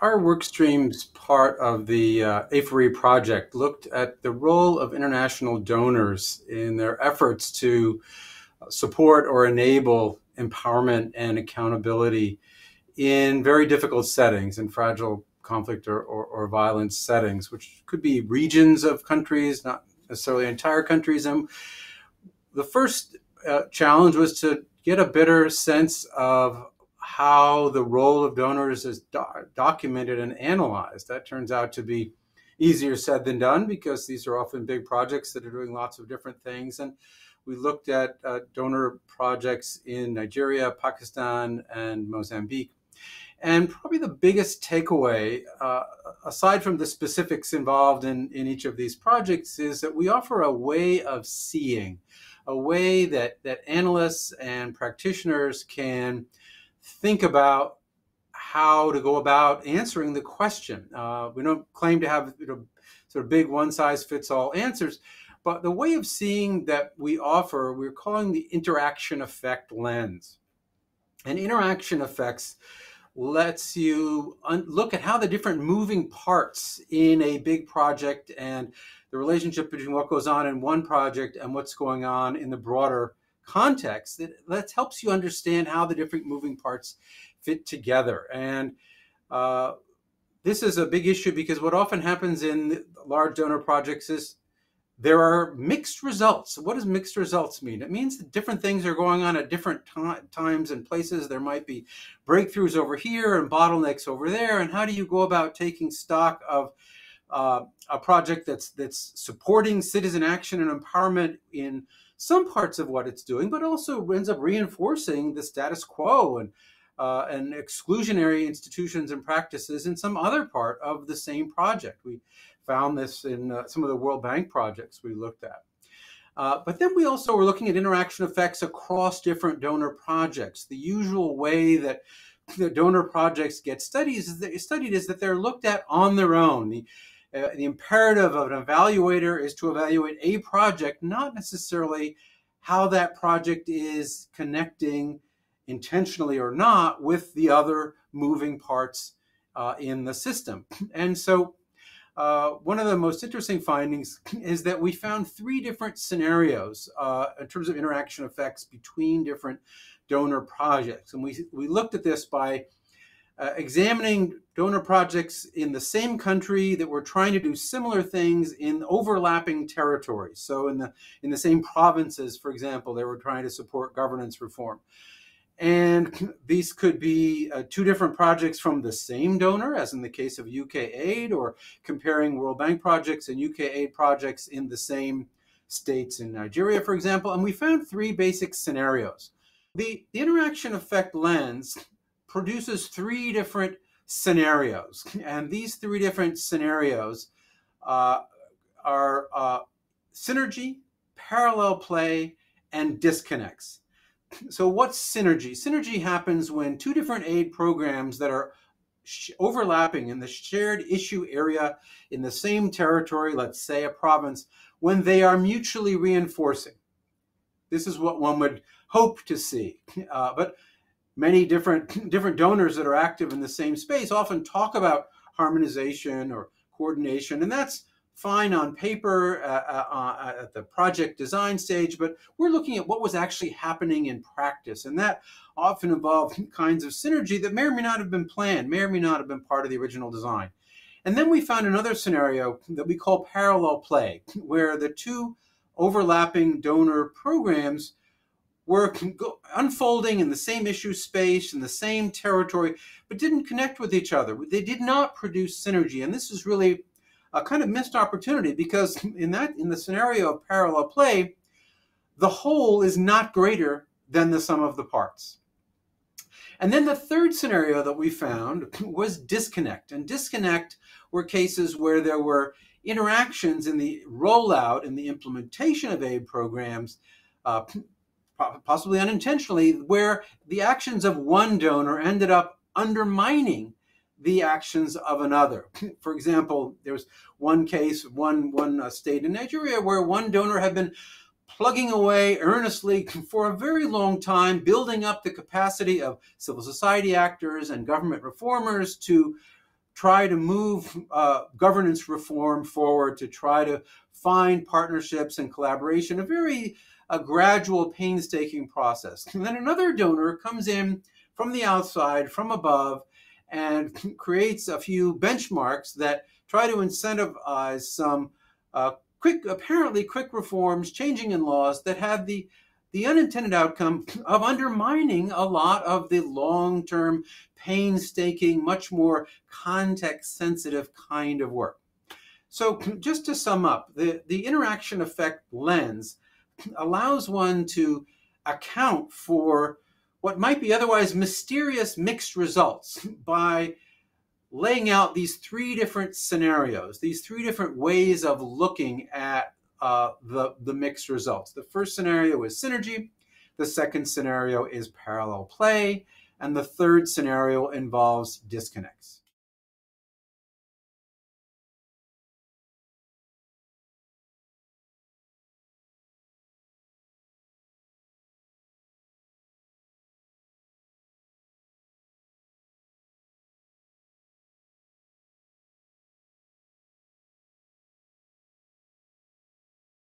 our work streams part of the uh, A4EA project looked at the role of international donors in their efforts to support or enable empowerment and accountability in very difficult settings, in fragile conflict or, or, or violence settings, which could be regions of countries, not necessarily entire countries. And the first uh, challenge was to get a better sense of how the role of donors is do- documented and analyzed. That turns out to be easier said than done because these are often big projects that are doing lots of different things. And we looked at uh, donor projects in Nigeria, Pakistan, and Mozambique. And probably the biggest takeaway, uh, aside from the specifics involved in, in each of these projects, is that we offer a way of seeing, a way that, that analysts and practitioners can think about how to go about answering the question. Uh, we don't claim to have you know, sort of big one size fits all answers, but the way of seeing that we offer, we're calling the interaction effect lens. And interaction effects lets you look at how the different moving parts in a big project and the relationship between what goes on in one project and what's going on in the broader context that, that helps you understand how the different moving parts fit together and uh, this is a big issue because what often happens in large donor projects is there are mixed results. What does mixed results mean? It means that different things are going on at different times and places. There might be breakthroughs over here and bottlenecks over there. And how do you go about taking stock of uh, a project that's that's supporting citizen action and empowerment in some parts of what it's doing, but also ends up reinforcing the status quo and uh, and exclusionary institutions and practices in some other part of the same project. We found this in uh, some of the World Bank projects we looked at. Uh, but then we also were looking at interaction effects across different donor projects. The usual way that the donor projects get studied is that, studied is that they're looked at on their own. The, uh, the imperative of an evaluator is to evaluate a project, not necessarily how that project is connecting intentionally or not with the other moving parts uh, in the system. And so uh, one of the most interesting findings is that we found three different scenarios uh, in terms of interaction effects between different donor projects. And we, we looked at this by uh, examining donor projects in the same country that were trying to do similar things in overlapping territories. So in the in the same provinces, for example, they were trying to support governance reform. And these could be uh, two different projects from the same donor, as in the case of UK aid, or comparing World Bank projects and UK aid projects in the same states in Nigeria, for example. And we found three basic scenarios. The, the interaction effect lens produces three different scenarios. And these three different scenarios uh, are uh, synergy, parallel play, and disconnects so what's synergy? Synergy happens when two different aid programs that are overlapping in the shared issue area in the same territory, let's say a province, when they are mutually reinforcing. This is what one would hope to see. Uh, but many different different donors that are active in the same space often talk about harmonization or coordination, and that's fine on paper uh, uh, uh, at the project design stage, but we're looking at what was actually happening in practice. And that often involved kinds of synergy that may or may not have been planned, may or may not have been part of the original design. And then we found another scenario that we call parallel play, where the two overlapping donor programs were unfolding in the same issue space, in the same territory, but didn't connect with each other. They did not produce synergy. And this is really a kind of missed opportunity because in that in the scenario of parallel play, the whole is not greater than the sum of the parts. And then the third scenario that we found was disconnect. And disconnect were cases where there were interactions in the rollout and the implementation of aid programs, uh, possibly unintentionally, where the actions of one donor ended up undermining the actions of another. For example, there was one case, one one uh, state in Nigeria where one donor had been plugging away earnestly for a very long time, building up the capacity of civil society actors and government reformers to try to move uh, governance reform forward, to try to find partnerships and collaboration, a very a gradual, painstaking process. And then another donor comes in from the outside, from above, and creates a few benchmarks that try to incentivize some uh, quick, apparently quick reforms, changing in laws that have the the unintended outcome of undermining a lot of the long term, painstaking, much more context sensitive kind of work. So, just to sum up, the, the interaction effect lens allows one to account for what might be otherwise mysterious mixed results by laying out these three different scenarios, these three different ways of looking at uh, the, the mixed results. The first scenario is synergy, the second scenario is parallel play, and the third scenario involves disconnects.